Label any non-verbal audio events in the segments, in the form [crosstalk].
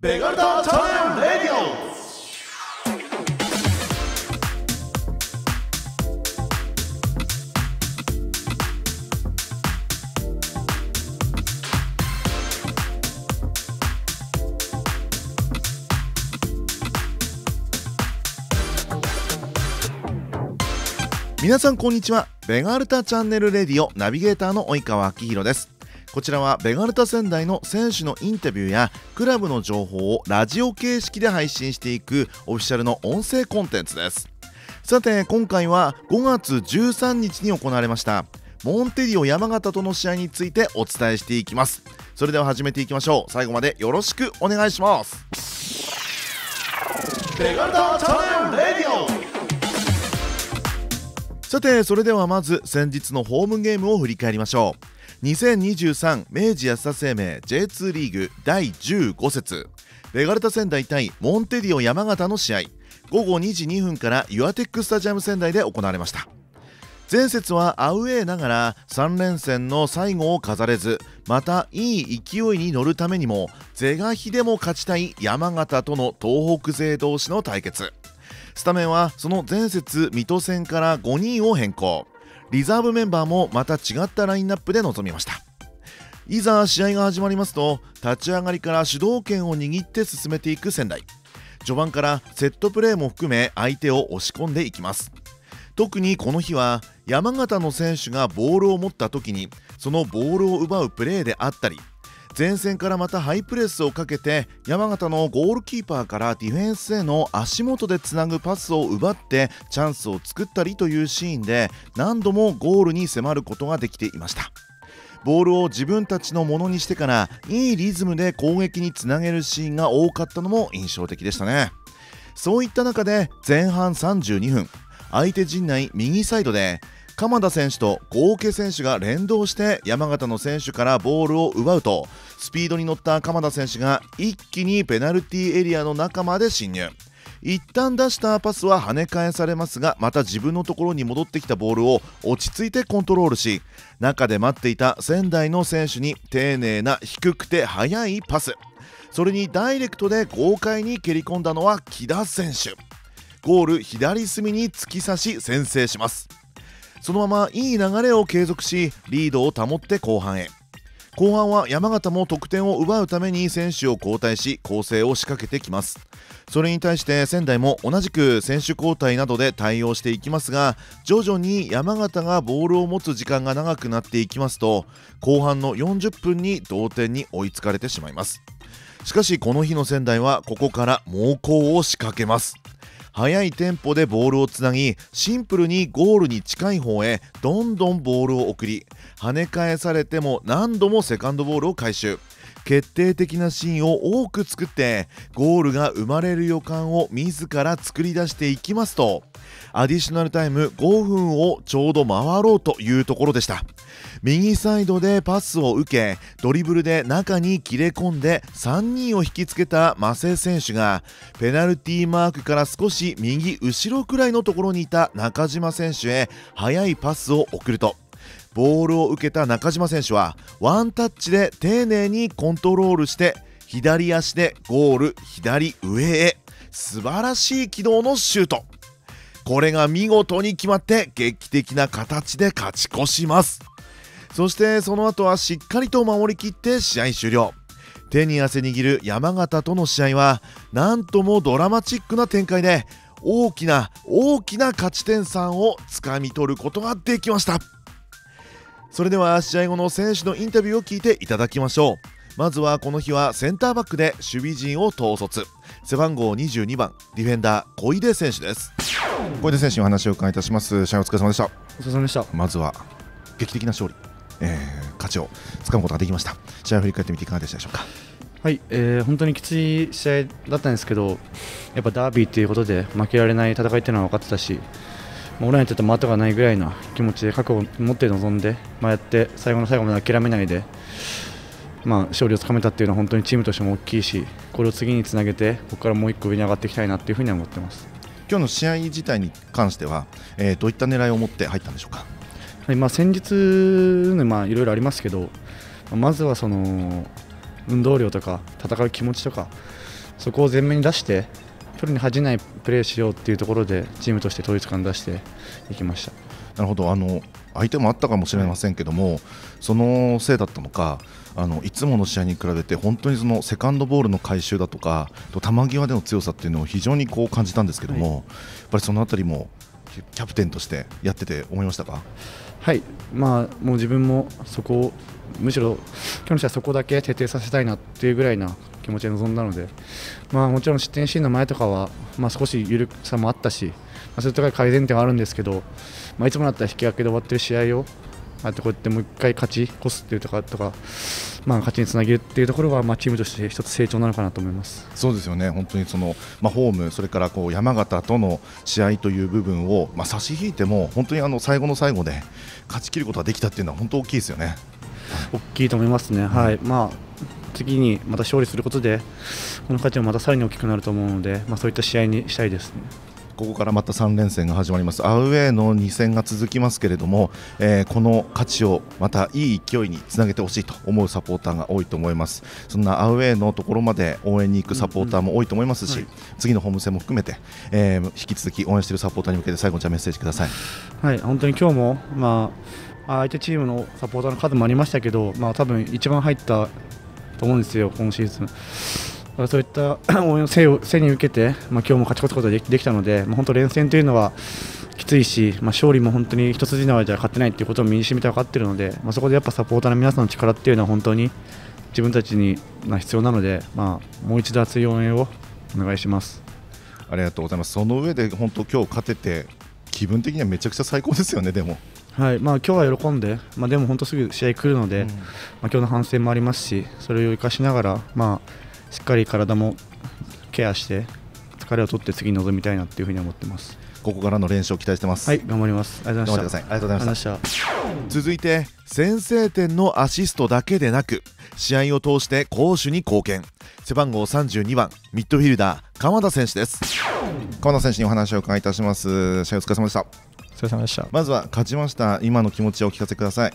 ベガルタチャンネルレディオ。皆さんこんにちは。ベガルタチャンネルレディオナビゲーターの及川明宏です。こちらはベガルタ仙台の選手のインタビューやクラブの情報をラジオ形式で配信していくオフィシャルの音声コンテンツです。さて今回は5月13日に行われましたモンテディオ山形との試合についてお伝えしていきます。それでは始めていきましょう。最後までよろしくお願いします。さてそれではまず先日のホームゲームを振り返りましょう。2023明治安田生命 J2 リーグ第15節ベガルタ仙台対モンテディオ山形の試合。午後2時2分からユアテックスタジアム仙台で行われました。前節はアウェーながら3連戦の最後を飾れずまたいい勢いに乗るためにも是が非でも勝ちたい山形との東北勢同士の対決。スタメンはその前節水戸戦から5人を変更。リザーブメンバーもまた違ったラインナップで臨みました。いざ試合が始まりますと立ち上がりから主導権を握って進めていく仙台。序盤からセットプレーも含め相手を押し込んでいきます。特にこの日は山形の選手がボールを持った時にそのボールを奪うプレーであったり前線からまたハイプレスをかけて山形のゴールキーパーからディフェンスへの足元でつなぐパスを奪ってチャンスを作ったりというシーンで何度もゴールに迫ることができていました。ボールを自分たちのものにしてからいいリズムで攻撃につなげるシーンが多かったのも印象的でしたね。そういった中で前半32分相手陣内右サイドで鎌田選手と合計選手が連動して山形の選手からボールを奪うとスピードに乗った鎌田選手が一気にペナルティーエリアの中まで侵入。一旦出したパスは跳ね返されますがまた自分のところに戻ってきたボールを落ち着いてコントロールし中で待っていた仙台の選手に丁寧な低くて速いパス。それにダイレクトで豪快に蹴り込んだのは木田選手。ゴール左隅に突き刺し先制します。そのままいい流れを継続しリードを保って後半へ。後半は山形も得点を奪うために選手を交代し攻勢を仕掛けてきます。それに対して仙台も同じく選手交代などで対応していきますが徐々に山形がボールを持つ時間が長くなっていきますと後半の40分に同点に追いつかれてしまいます。しかしこの日の仙台はここから猛攻を仕掛けます。速いテンポでボールをつなぎシンプルにゴールに近い方へどんどんボールを送り跳ね返されても何度もセカンドボールを回収。決定的なシーンを多く作ってゴールが生まれる予感を自ら作り出していきますとアディショナルタイム5分をちょうど回ろうというところでした。右サイドでパスを受けドリブルで中に切れ込んで3人を引きつけたマセ選手がペナルティーマークから少し右後ろくらいのところにいた中島選手へ速いパスを送ると。ボールを受けた中島選手はワンタッチで丁寧にコントロールして左足でゴール左上へ素晴らしい軌道のシュート。これが見事に決まって劇的な形で勝ち越します。そしてその後はしっかりと守りきって試合終了。手に汗握る山形との試合はなんともドラマチックな展開で大きな大きな勝ち点3をつかみ取ることができました。それでは試合後の選手のインタビューを聞いていただきましょう。まずはこの日はセンターバックで守備陣を統率。背番号22番ディフェンダー小出選手です。小出選手にお話を伺いいたします。試合お疲れ様でした。お疲れ様でした。まずは劇的な勝利、えー、勝ちをつかむことができました。試合を振り返ってみていかがでしたでしょうか？はい、えー、本当にきつい試合だったんですけどやっぱダービーということで負けられない戦いっていうのは分かってたし俺らにとっても後がないぐらいの気持ちで覚悟を持って臨んで、まあ、やって最後の最後まで諦めないで、まあ、勝利をつかめたっていうのは本当にチームとしても大きいしこれを次につなげてここからもう一個上に上がっていきたいなっていうふうには思ってます。今日の試合自体に関しては、えー、どういった狙いを持って入ったんでしょうか、はいまあ、先日、ねまあ、いろいろありますけどまずはその運動量とか戦う気持ちとかそこを前面に出してプロに恥じないプレーしようっていうところでチームとして統一感出していきました。なるほど。あの相手もあったかもしれませんけども、そのせいだったのかあのいつもの試合に比べて本当にそのセカンドボールの回収だとかと球際での強さっていうのを非常にこう感じたんですけども、はい、やっぱりそのあたりもキャプテンとしてやってて思いましたか？はい。まあもう自分もそこをむしろ今日の試合そこだけ徹底させたいなっていうぐらいな気持ちで臨んだので、まあ、もちろん失点シーンの前とかは、まあ、少し緩さもあったし、まあ、そういうところ改善点はあるんですけど、まあ、いつもだったら引き分けで終わってる試合をあとこうやってもう1回勝ち越すっていうとかとか、まあ、勝ちにつなげるっていうところは、まあ、チームとして一つ成長なのかなと思いますそうですよね、本当にその、まあ、ホーム、それからこう山形との試合という部分を、まあ、差し引いても本当にあの最後の最後で勝ち切ることができたっていうのは本当大きいですよね。大きいと思いますね、はいまあ、次にまた勝利することでこの価値もまたさらに大きくなると思うので、まあ、そういった試合にしたいですね。ここからまた3連戦が始まります。アウェーの2戦が続きますけれども、えー、この価値をまたいい勢いにつなげてほしいと思うサポーターが多いと思います。そんなアウェーのところまで応援に行くサポーターも多いと思いますし、うんうんはい、次のホーム戦も含めて、えー、引き続き応援しているサポーターに向けて最後にじゃメッセージください。はい本当に今日もまあ相手チームのサポーターの数もありましたけど、まあ、多分一番入ったと思うんですよ、今シーズン。そういった [coughs] 応援を背を背に受けて、まあ、今日も勝ち越すことができたので、まあ、本当、連戦というのはきついし、まあ、勝利も本当に一筋縄じゃ勝てないということを身にしみて分かっているので、まあ、そこでやっぱサポーターの皆さんの力っていうのは本当に自分たちに必要なので、まあ、もう一度熱い応援をお願いします。ありがとうございます。その上で本当今日勝てて気分的にはめちゃくちゃ最高ですよねでも。はい。まあ、今日は喜んで、まあ、でも本当すぐ試合来るので、うん、まあ、今日の反省もありますしそれを生かしながら、まあ、しっかり体もケアして疲れを取って次に臨みたいなというふうに思ってます。ここからの練習を期待してます。はい頑張ります。ありがとうございました。ありがとうございました。続いて先制点のアシストだけでなく試合を通して攻守に貢献。背番号32番ミッドフィルダー鎌田選手です。鎌田選手にお話を伺いいたします。試合お疲れ様でした。お疲れ様でした。まずは勝ちました。今の気持ちをお聞かせください。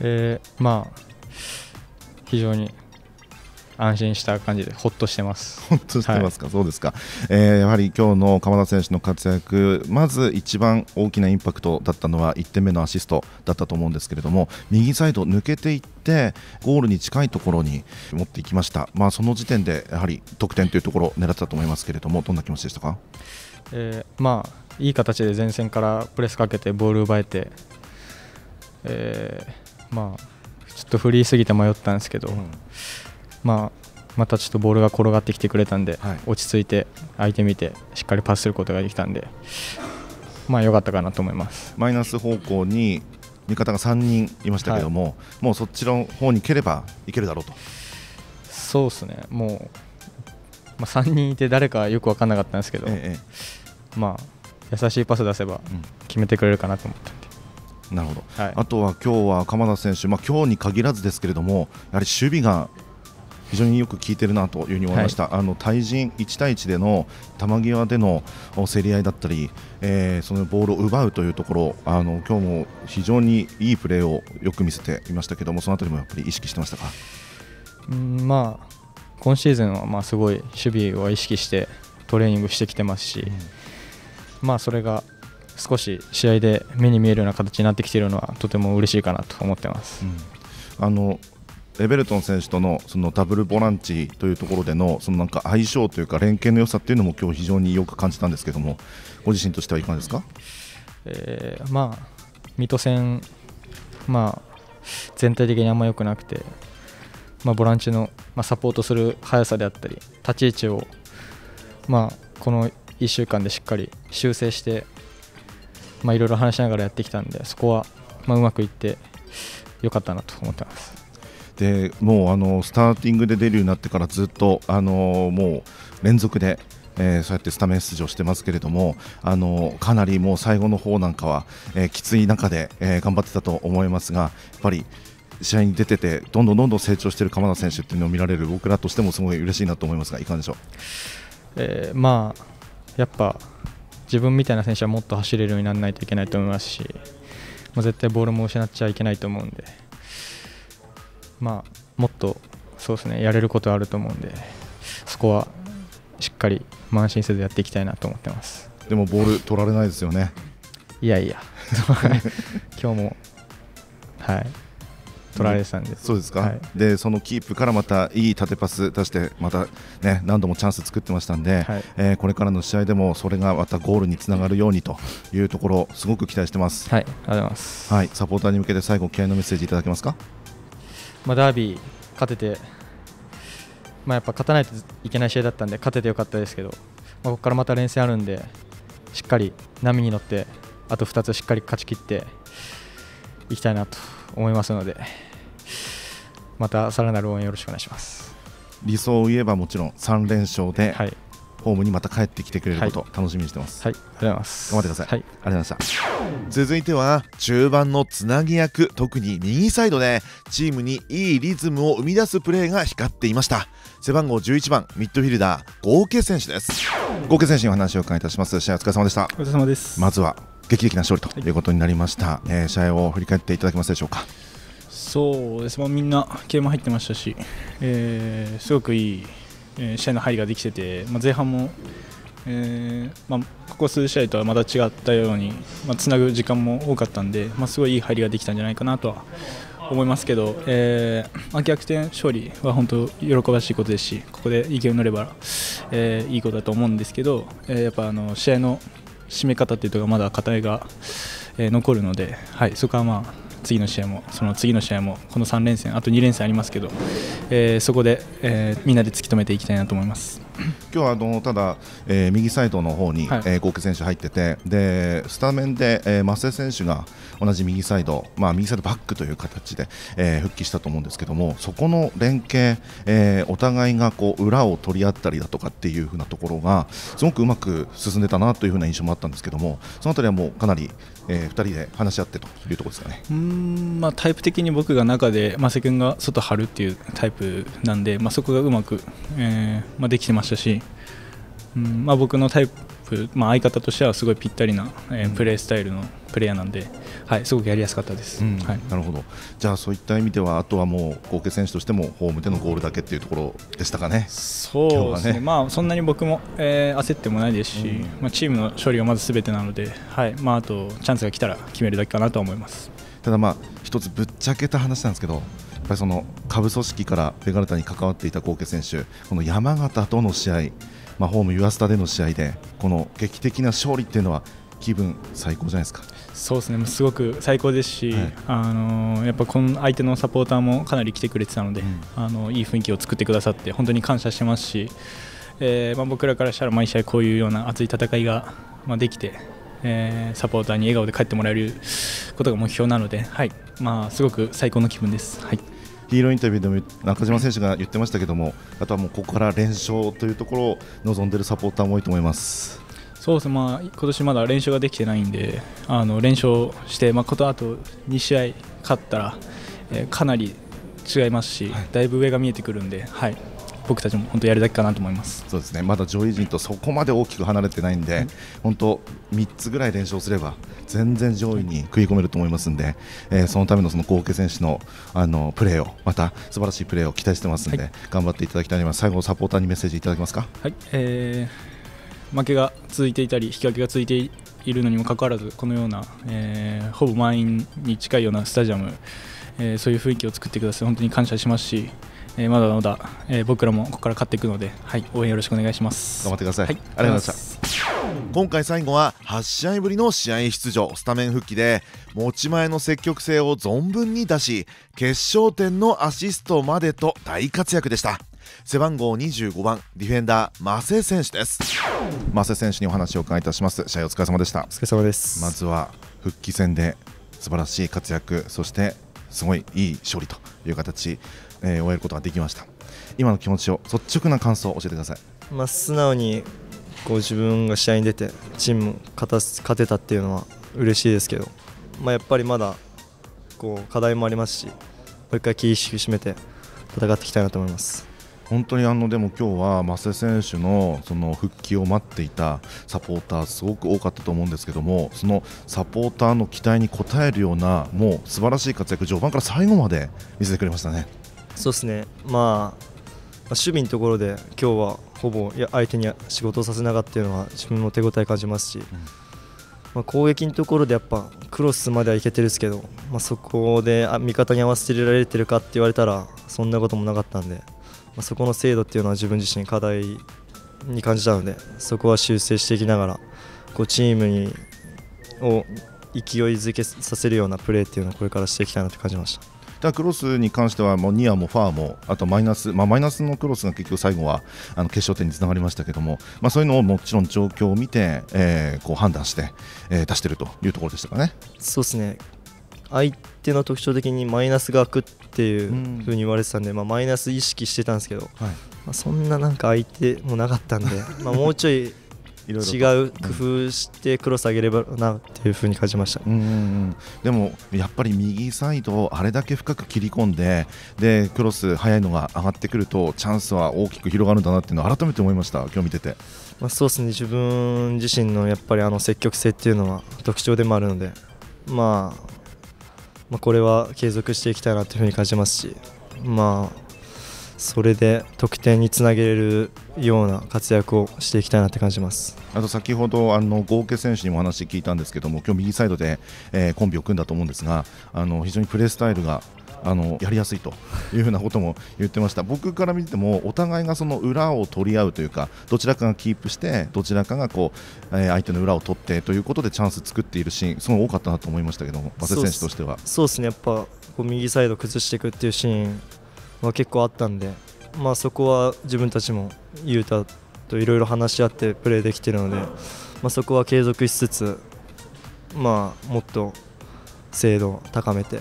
えー、まあ非常に安心した感じでほっとしてます。ほっとしてますか、はい、そうですか、えー、やはり今日の鎌田選手の活躍、まず一番大きなインパクトだったのは1点目のアシストだったと思うんですけれども、右サイド抜けていって、ゴールに近いところに持っていきました、まあ、その時点でやはり得点というところを狙ってたと思いますけれども、どんな気持ちでしたか？えー、まあいい形で前線からプレスかけてボール奪えて、えー、まあちょっとフリーすぎて迷ったんですけど、うん、まあまたちょっとボールが転がってきてくれたんで、はい、落ち着いて相手見てしっかりパスすることができたんでまあ良かったかなと思います。マイナス方向に味方が3人いましたけども、はい、もうそっちの方に蹴ればいけるだろうと。そうですね。もう、まあ、3人いて誰かよく分からなかったんですけど、ええ、まあ優しいパス出せば決めてくれるかなと思ったんで。なるほど、はい、あとは今日は鎌田選手、まあ今日に限らずですけれども、やはり守備が非常によく効いてるなというふうに思いました、はい、あの対人1対1での球際での競り合いだったり、えー、そのボールを奪うというところ、あの今日も非常にいいプレーをよく見せていましたけども、そのあたりもやっぱり意識してましたか？うんまあ今シーズンはまあすごい守備を意識してトレーニングしてきてますし、うんまあ、それが少し試合で目に見えるような形になってきているのはとても嬉しいかなと思ってます。うん、あのエベルトン選手とのそのダブルボランチというところでのそのなんか相性というか連携の良さっていうのも今日非常によく感じたんですけどもご自身としてはいかがですか、えー、まあ水戸戦、まあ、全体的にあんま良くなくて、まあ、ボランチの、まあ、サポートする速さであったり立ち位置を、まあ、この1週間でしっかり修正していろいろ話しながらやってきたんでそこはまあうまくいってよかったなと思ってます。でもうあのスターティングで出るようになってからずっとあのもう連続でえー、そうやってスタメン出場してますけれどもあのかなりもう最後の方なんかは、えー、きつい中で、えー、頑張ってたと思いますがやっぱり試合に出ててどんどんどんどん成長している鎌田選手っていうのを見られる僕らとしてもすごい嬉しいなと思いますがいかがでしょう、えー、まあやっぱ自分みたいな選手はもっと走れるようにならないといけないと思いますし、まあ、絶対ボールも失っちゃいけないと思うんで、まあ、もっとそうですねやれることはあると思うんでそこはしっかり慢心せずやっていきたいなと思ってます。でもボール取られないですよね。いやいや。[laughs] 今日もはい。取られてたんで、そうですか、はい。でそのキープからまたいい縦パス出してまたね何度もチャンス作ってましたんで、はい。えーこれからの試合でもそれがまたゴールにつながるようにというところすごく期待してます。はい、ありがとうございます、はい、サポーターに向けて最後気合いのメッセージいただけますか？まあ、ダービー勝てて、まあ、やっぱ勝たないといけない試合だったんで勝ててよかったですけど、まあ、ここからまた連戦あるんでしっかり波に乗ってあと2つしっかり勝ち切っていきたいなと思いますのでまたさらなる応援よろしくお願いします。理想を言えばもちろん3連勝ではい、ホームにまた帰ってきてくれること、は楽しみにしてます。はい、ありがとうございます。頑張ってください。はい、ありがとうございました。続いては中盤のつなぎ役特に右サイドでチームにいいリズムを生み出すプレーが光っていました。背番号11番ミッドフィルダー合計選手です。合計選手にお話を伺いいたします。試合お疲れ様でした。お疲れ様です。まずは劇的な勝利ということになりました、えー試合を振り返っていただけますでしょうか？そうです、まあ、みんな気合も入ってましたし、えーすごくいい、えー試合の入りができてて、まあ、前半も、えーまあ、ここ数試合とはまた違ったように、まあ、ぐ時間も多かったんで、まあ、すごいいい入りができたんじゃないかなとは思いますけど、えーまあ、逆転勝利は本当喜ばしいことですしここで勢いに乗れば、えーいいことだと思うんですけど、えーやっぱあの試合の締め方っていうところがまだ課題が、え残るので、はい、そこはまあ次の試合もその次の試合もこの3連戦あと2連戦ありますけど、えーそこで、えーみんなで突き止めていきたいなと思います。今日はあのただ、えー右サイドの方に、はいえー合計選手入っててでスタメンで、えー、増瀬選手が同じ右サイド、まあ、右サイドバックという形で、えー復帰したと思うんですけどもそこの連携、えーお互いがこう裏を取り合ったりだとかっていう風なところがすごくうまく進んでたなという風な印象もあったんですけどもそのあたりはもうかなり、え2人で話し合ってというところですかね。うーんまあ、タイプ的に僕が中で増瀬君が外張るっていうタイプなんで、まあ、そこがうまく、えーまあ、できてましたし、うんまあ、僕のタイプ、まあ、相方としてはすごいぴったりな、えープレースタイルのプレイヤーなんで、はい、すごくやりやすかったです。うんはい。なるほど。じゃあそういった意味ではあとはもう合計選手としてもホームでのゴールだけっていうところでしたかね。そうですね。ね。まあ、そんなに僕も、えー焦ってもないですし、うん。まあ、チームの勝利がまずすべてなので、はい。まあ、あとチャンスが来たら決めるだけかなとは思います。ただまあ一つぶっちゃけた話なんですけどやっぱりその下部組織からベガルタに関わっていた合計選手この山形との試合、まあ、ホームユアスタでの試合でこの劇的な勝利っていうのは気分最高じゃないですか。そうですね。すごく最高ですし、はい。あのーやっぱこの相手のサポーターもかなり来てくれてたので、うん。あのいい雰囲気を作ってくださって本当に感謝してますし、えーまあ、僕らからしたら毎試合こういうような熱い戦いが、まあ、できて、えーサポーターに笑顔で帰ってもらえることが目標なので、はい。まあ、すごく最高の気分です。はい。ヒーローインタビューでも中島選手が言ってましたけどもあとはもうここから連勝というところを望んでいるサポーターも多いと思います。そうですね、まあ、今年まだ連勝ができてないんで、あの連勝して、まあ、ことあと2試合勝ったら、えーかなり違いますし、はい。だいぶ上が見えてくるんで、はい、僕たちも本当やるだけかなと思います。そうですね。まだ上位陣とそこまで大きく離れてないんで、本当3つぐらい連勝すれば全然上位に食い込めると思いますんで、えーそのためのその合計選手のあのプレーをまた素晴らしいプレーを期待してますんで、はい。頑張っていただきたいと思います。最後サポーターにメッセージいただけますか？はい。えー負けが続いていたり引き分けが続いているのにもかかわらずこのような、えーほぼ満員に近いようなスタジアム、えーそういう雰囲気を作ってください本当に感謝しますし、えーまだまだ、えー僕らもここから勝っていくので、はい、応援よろしくお願いします。頑張ってください、はい、ありがとうございました今回最後は8試合ぶりの試合出場スタメン復帰で持ち前の積極性を存分に出し決勝点のアシストまでと大活躍でした。背番号25番ディフェンダーマセ選手です。マセ選手にお話をお伺いいたします。試合お疲れ様でした。お疲れ様です。まずは復帰戦で素晴らしい活躍そしてすごいいい勝利という形、えー終えることができました今の気持ちを率直な感想を教えてくださいまあ、素直にこう自分が試合に出てチームも勝勝てたっていうのは嬉しいですけど、まあ、やっぱりまだこう課題もありますしもう一回気を引き締めて戦っていきたいなと思います。本当にあのでも今日は増瀬選手のその復帰を待っていたサポーターすごく多かったと思うんですけどもそのサポーターの期待に応えるようなもう素晴らしい活躍序盤から最後まで見せてくれましたね。そうですね、まあ、まあ守備のところで今日はほぼいや相手に仕事をさせなかったっていうのは自分も手応え感じますし、まあ、攻撃のところでやっぱクロスまではいけてるんですけど、まあ、そこであ味方に合わせてられてるかって言われたらそんなこともなかったんで、まあ、そこの精度っていうのは自分自身課題に感じたのでそこは修正していきながらこうチームにを勢いづけさせるようなプレーっていうのをこれからしていきたいなと感じました。だクロスに関してはもうニアもファーもあとマイナス、まあ、マイナスのクロスが結局最後はあの決勝点につながりましたけども、まあ、そういうのをもちろん状況を見て、えー、こう判断して、えー、出しているというところでしたかね。そうですね。相手の特徴的にマイナスが開くっていうふうに言われてたんで、まあ、マイナス意識してたんですけど、はい、まあ、そんななんか相手もなかったんで [laughs] まあもうちょい違う工夫してクロス上げればなっていうふうに感じました、うんうん、でもやっぱり右サイドあれだけ深く切り込んででクロス速いのが上がってくるとチャンスは大きく広がるんだなっていうのを改めて思いました今日見てて。まあ、そうですね。自分自身のやっぱりあの積極性っていうのは特徴でもあるので、まあ、まあこれは継続していきたいなというふうに感じますし、まあ、それで得点につなげれるような活躍をしていきたいなって感じます。あと先ほどあの合計選手にも話聞いたんですけども今日右サイドで、えー、コンビを組んだと思うんですがあの非常にプレースタイルがあのやりやすいというふうなことも言ってました。僕から見てもお互いがその裏を取り合うというかどちらかがキープしてどちらかがこう、えー、相手の裏を取ってということでチャンス作っているシーンすごい多かったなと思いましたけども、瀬選手としては。そうですね。やっぱこう右サイド崩していくっていうシーンは結構あったんで、まあ、そこは自分たちも雄太といろいろ話し合ってプレーできているので、まあ、そこは継続しつつ、まあ、もっと精度を高めて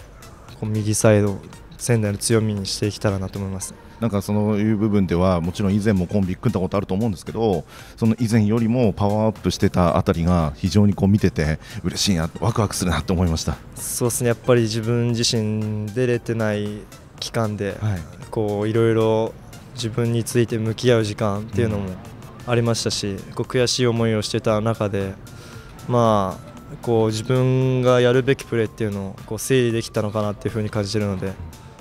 こう右サイド仙台の強みにしていけたらなと思います。なんかそういう部分ではもちろん以前もコンビ組んだことあると思うんですけどその以前よりもパワーアップしてたあたりが非常にこう見てて嬉しいなワクワクするなと思いましたそうですねやっぱり自分自身出れてない期間で、はい、こういろいろ自分について向き合う時間っていうのもありましたし、うん、こう悔しい思いをしてた中でまあこう自分がやるべきプレーっていうのをこう整理できたのかなっていうふうに感じてるので、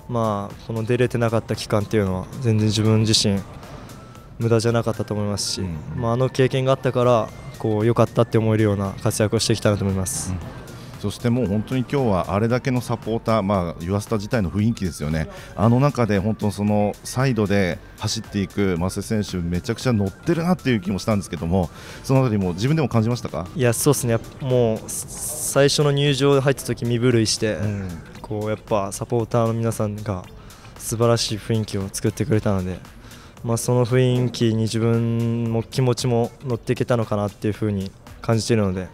まあ、この出れてなかった期間っていうのは全然自分自身無駄じゃなかったと思いますし、うん、まあ、あの経験があったからこう良かったって思えるような活躍をしていきたいなと思います。うんそしてもう本当に今日はあれだけのサポーター、まあ、ユアスタ自体の雰囲気ですよね、あの中で本当そのサイドで走っていく増瀬選手、めちゃくちゃ乗ってるなっていう気もしたんですけども、そのあたりも自分でも感じましたか？いやそうですね、もう最初の入場で入った時身震いして、うん、こうやっぱサポーターの皆さんが素晴らしい雰囲気を作ってくれたので。まあ、その雰囲気に自分も気持ちも乗っていけたのかなっていうふうに感じているので、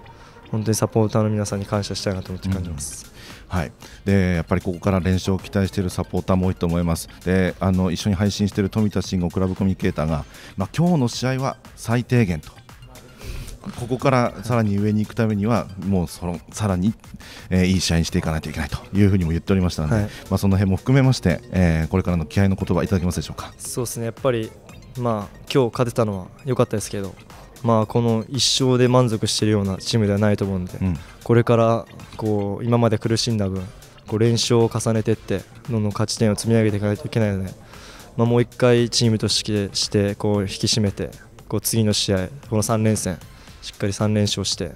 本当にサポーターの皆さんに感謝したいなと思って感じます。うん、はい、でやっぱりここから連勝を期待しているサポーターも多いと思います、であの一緒に配信している富田慎吾クラブコミュニケーターが、まあ今日の試合は最低限と、ここからさらに上に行くためには、もうそのさらに、えー、いい試合にしていかないといけないというふうにも言っておりましたので、はい、まあ、その辺も含めまして、えー、これからの気合の言葉いただけますでしょうか？そうですね。やっぱりまあ今日勝てたのは良かったですけどまあ、この1勝で満足しているようなチームではないと思うので、うん、これからこう今まで苦しんだ分こう連勝を重ねていってどんどん勝ち点を積み上げていかないといけないので、まあ、もう1回チームとしてしてこう引き締めてこう次の試合この3連戦しっかり3連勝して、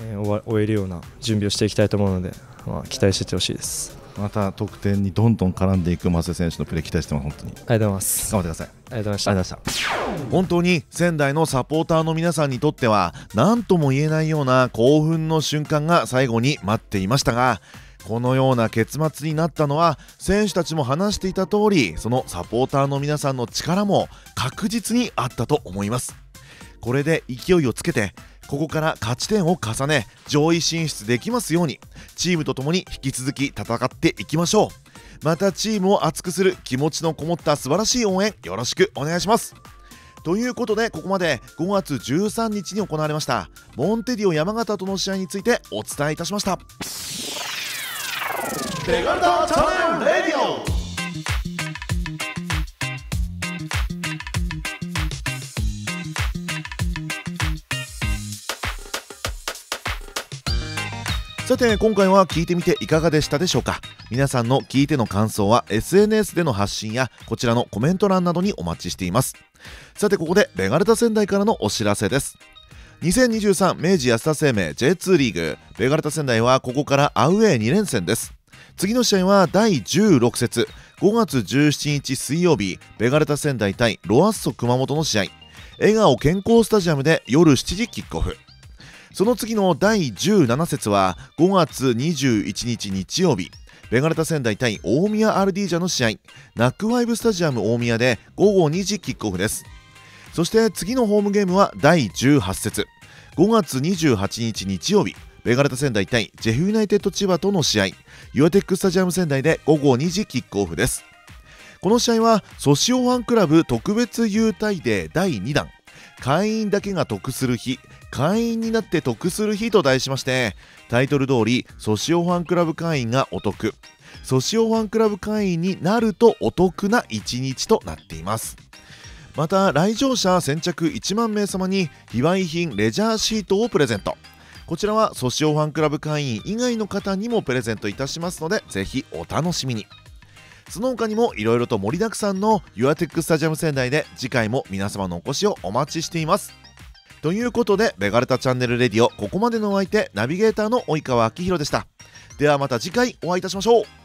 えー、終えるような準備をしていきたいと思うので、まあ、期待していてほしいです。また得点にどんどん絡んでいく松瀬選手のプレー期待してます本当に。ありがとうございます。頑張ってください。ありがとうございました本当に仙台のサポーターの皆さんにとっては何とも言えないような興奮の瞬間が最後に待っていましたがこのような結末になったのは選手たちも話していた通りそのサポーターの皆さんの力も確実にあったと思います。これで勢いをつけてここから勝ち点を重ね上位進出できますようにチームとともに引き続き戦っていきましょう。またチームを熱くする気持ちのこもった素晴らしい応援よろしくお願いします。ということでここまで5月13日に行われましたモンテディオ山形との試合についてお伝えいたしました。ベガルタチャンネルレディオ。さて今回は聞いてみていかがでしたでしょうか？皆さんの聞いての感想は SNS での発信やこちらのコメント欄などにお待ちしています。さてここでベガルタ仙台からのお知らせです。2023明治安田生命 J2 リーグ。ベガルタ仙台はここからアウェー2連戦です。次の試合は第16節。5月17日水曜日。ベガルタ仙台対ロアッソ熊本の試合。笑顔健康スタジアムで夜7時キックオフ。その次の第17節は5月21日日曜日。ベガルタ仙台対大宮アルディージャの試合。ナックファイブスタジアム大宮で午後2時キックオフです。そして次のホームゲームは第18節。5月28日日曜日。ベガルタ仙台対ジェフユナイテッド千葉との試合。ユアテックスタジアム仙台で午後2時キックオフです。この試合はソシオファンクラブ特別優待デー第2弾。会員だけが得する日。会員になって得する日と題しましてタイトル通りソシオファンクラブ会員がお得。ソシオファンクラブ会員になるとお得な一日となっています。また来場者先着1万名様に非売品レジャーシートをプレゼント。こちらはソシオファンクラブ会員以外の方にもプレゼントいたしますのでぜひお楽しみに。その他にもいろいろと盛りだくさんのユアテックスタジアム仙台で次回も皆様のお越しをお待ちしています。ということでベガルタチャンネルレディオここまでのお相手ナビゲーターの及川明宏でした。ではまた次回お会いいたしましょう。